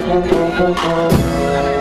Oh, oh, oh,